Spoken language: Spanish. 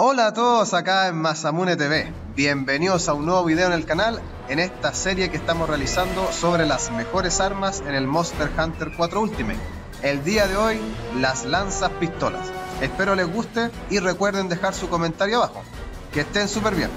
Hola a todos acá en Masamune TV. Bienvenidos a un nuevo video en el canal en esta serie que estamos realizando sobre las mejores armas en el Monster Hunter 4 Ultimate. El día de hoy, las lanzas pistolas. Espero les guste y recuerden dejar su comentario abajo. Que estén súper bien.